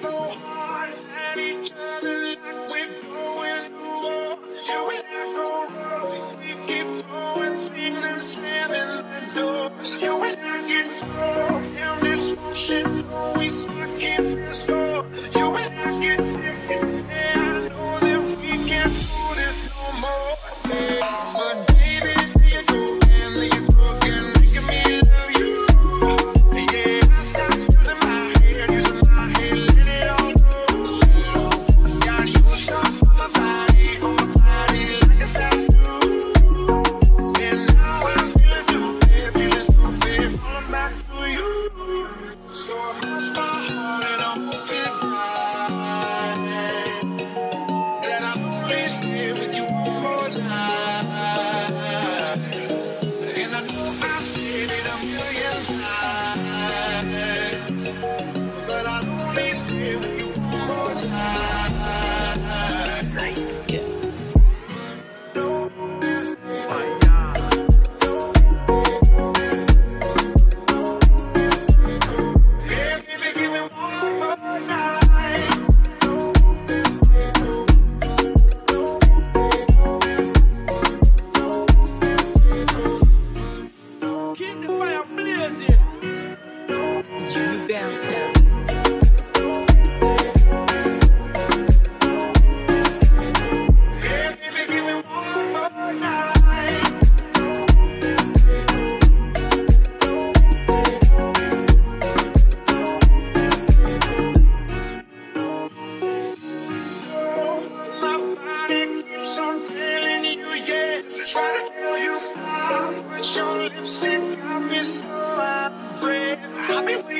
so hard at each other like we're going to war. You and I go rough. We keep throwing things and slamming the doors. You and I get slow. Down this ocean, always stuck in this storm. but I'd only stay with you for a night. so afraid. I've been waiting.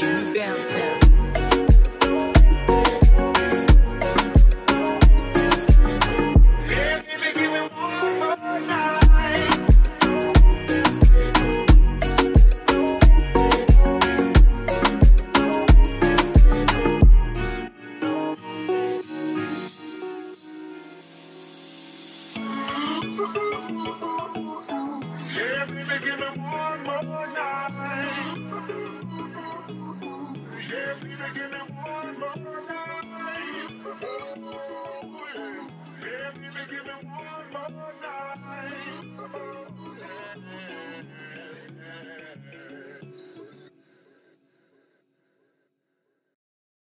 Yeah, baby, give me one more night need to give me one more night. Ooh, yeah. They need to give me one more night.